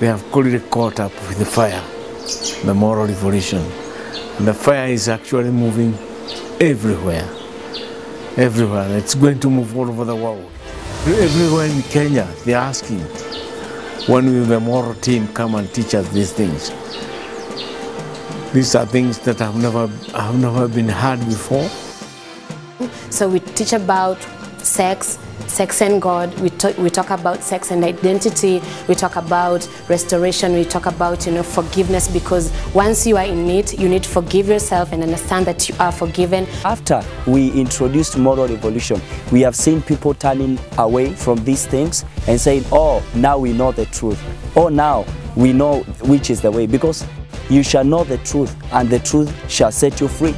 they have already caught up with the fire, the moral revolution. And the fire is actually moving everywhere. Everywhere. It's going to move all over the world. Everywhere in Kenya, they're asking, when will the moral team come and teach us these things? These are things that have never, have never been heard before. So we teach about sex, sex and God. We talk, we talk about sex and identity. We talk about restoration. We talk about you know forgiveness because once you are in it, you need to forgive yourself and understand that you are forgiven. After we introduced moral revolution, we have seen people turning away from these things and saying, "Oh, now we know the truth. Oh, now we know which is the way." Because you shall know the truth, and the truth shall set you free.